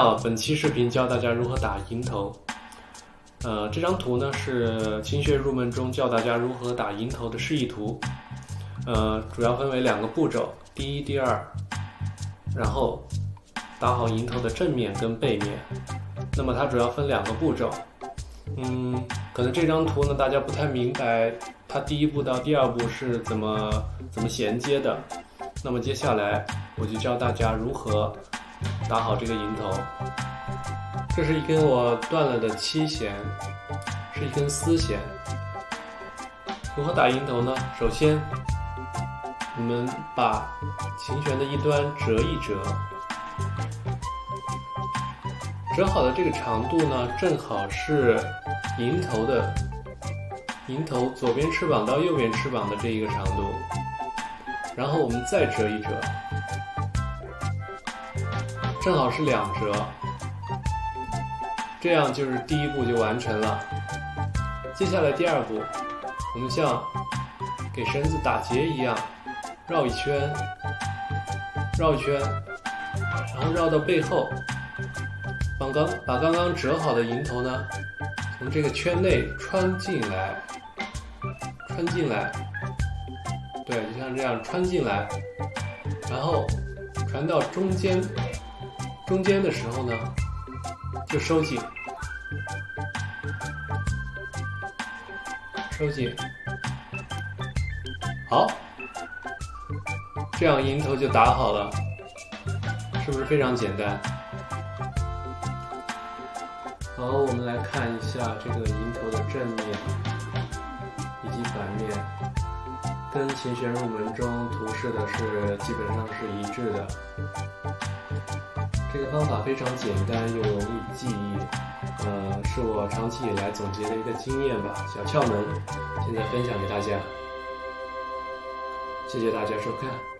好，本期视频教大家如何打银头。呃，这张图呢是勤学入门中教大家如何打银头的示意图。呃，主要分为两个步骤，第一、第二，然后打好银头的正面跟背面。那么它主要分两个步骤。嗯，可能这张图呢大家不太明白，它第一步到第二步是怎么怎么衔接的。那么接下来我就教大家如何。打好这个银头，这是一根我断了的七弦，是一根丝弦。如何打银头呢？首先，我们把琴弦的一端折一折，折好的这个长度呢，正好是银头的银头左边翅膀到右边翅膀的这一个长度。然后我们再折一折。正好是两折，这样就是第一步就完成了。接下来第二步，我们像给绳子打结一样，绕一圈，绕一圈，然后绕到背后，把刚把刚刚折好的蝇头呢，从这个圈内穿进来，穿进来，对，就像这样穿进来，然后传到中间。中间的时候呢，就收紧，收紧，好，这样蝇头就打好了，是不是非常简单？好，我们来看一下这个蝇头的正面以及反面，跟琴弦入门中图示的是基本上是一致的。这个方法非常简单又容易记忆，呃，是我长期以来总结的一个经验吧，小窍门，现在分享给大家。谢谢大家收看。